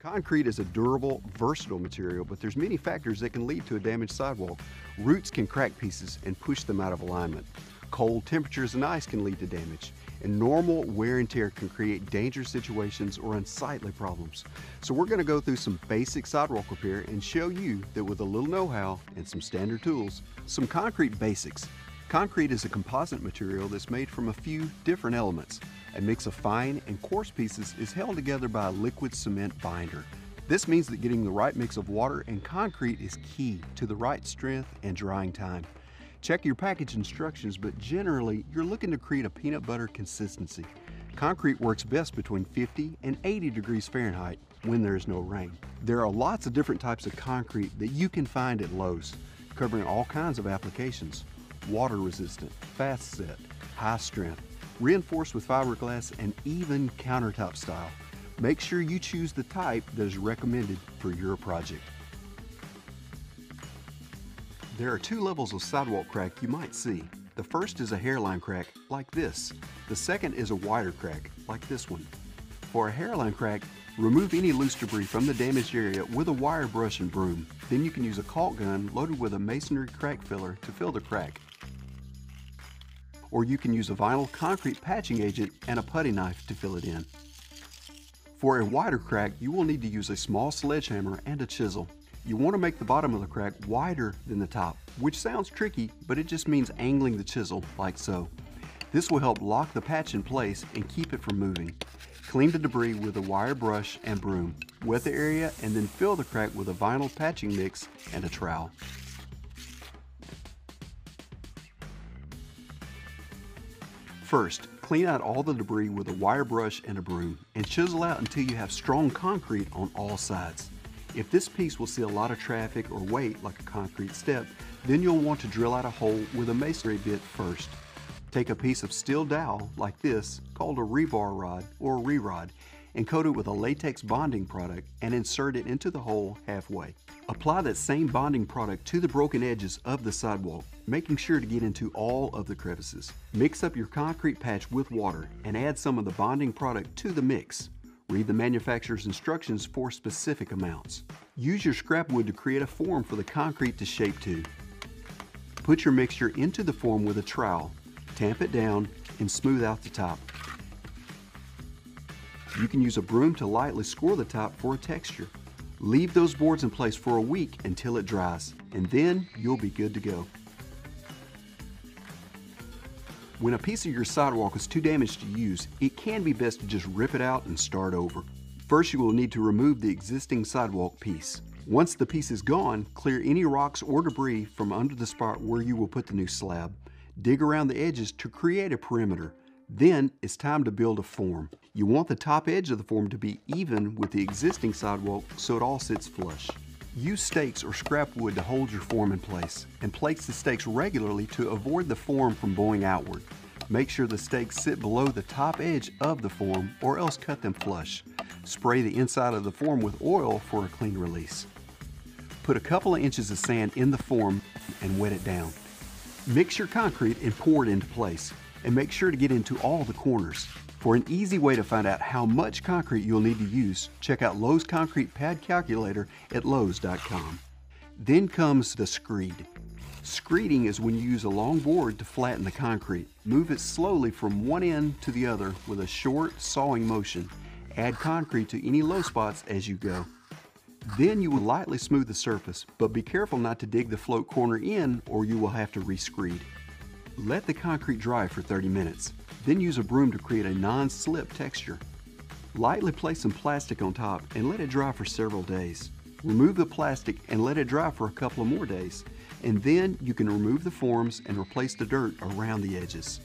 Concrete is a durable, versatile material, but there's many factors that can lead to a damaged sidewalk. Roots can crack pieces and push them out of alignment. Cold temperatures and ice can lead to damage. And normal wear and tear can create dangerous situations or unsightly problems. So we're going to go through some basic sidewalk repair and show you that with a little know-how and some standard tools, some concrete basics. Concrete is a composite material that's made from a few different elements. A mix of fine and coarse pieces is held together by a liquid cement binder. This means that getting the right mix of water and concrete is key to the right strength and drying time. Check your package instructions, but generally, you're looking to create a peanut butter consistency. Concrete works best between 50 and 80 degrees Fahrenheit when there is no rain. There are lots of different types of concrete that you can find at Lowe's, covering all kinds of applications water resistant, fast set, high strength, reinforced with fiberglass, and even countertop style. Make sure you choose the type that is recommended for your project. There are two levels of sidewalk crack you might see. The first is a hairline crack, like this. The second is a wider crack, like this one. For a hairline crack, remove any loose debris from the damaged area with a wire brush and broom. Then you can use a caulk gun loaded with a masonry crack filler to fill the crack or you can use a vinyl concrete patching agent and a putty knife to fill it in. For a wider crack, you will need to use a small sledgehammer and a chisel. You want to make the bottom of the crack wider than the top, which sounds tricky, but it just means angling the chisel like so. This will help lock the patch in place and keep it from moving. Clean the debris with a wire brush and broom. Wet the area and then fill the crack with a vinyl patching mix and a trowel. First, clean out all the debris with a wire brush and a broom and chisel out until you have strong concrete on all sides. If this piece will see a lot of traffic or weight like a concrete step, then you'll want to drill out a hole with a masonry bit first. Take a piece of steel dowel like this, called a rebar rod or re-rod, and coat it with a latex bonding product and insert it into the hole halfway. Apply that same bonding product to the broken edges of the sidewalk, making sure to get into all of the crevices. Mix up your concrete patch with water and add some of the bonding product to the mix. Read the manufacturer's instructions for specific amounts. Use your scrap wood to create a form for the concrete to shape to. Put your mixture into the form with a trowel, tamp it down, and smooth out the top. You can use a broom to lightly score the top for a texture. Leave those boards in place for a week until it dries, and then you'll be good to go. When a piece of your sidewalk is too damaged to use, it can be best to just rip it out and start over. First, you will need to remove the existing sidewalk piece. Once the piece is gone, clear any rocks or debris from under the spot where you will put the new slab. Dig around the edges to create a perimeter. Then it's time to build a form. You want the top edge of the form to be even with the existing sidewalk so it all sits flush. Use stakes or scrap wood to hold your form in place and place the stakes regularly to avoid the form from bowing outward. Make sure the stakes sit below the top edge of the form or else cut them flush. Spray the inside of the form with oil for a clean release. Put a couple of inches of sand in the form and wet it down. Mix your concrete and pour it into place and make sure to get into all the corners. For an easy way to find out how much concrete you'll need to use, check out Lowe's Concrete Pad Calculator at Lowe's.com. Then comes the screed. Screeding is when you use a long board to flatten the concrete. Move it slowly from one end to the other with a short sawing motion. Add concrete to any low spots as you go. Then you will lightly smooth the surface, but be careful not to dig the float corner in or you will have to re-screed. Let the concrete dry for 30 minutes. Then use a broom to create a non-slip texture. Lightly place some plastic on top and let it dry for several days. Remove the plastic and let it dry for a couple of more days. And then you can remove the forms and replace the dirt around the edges.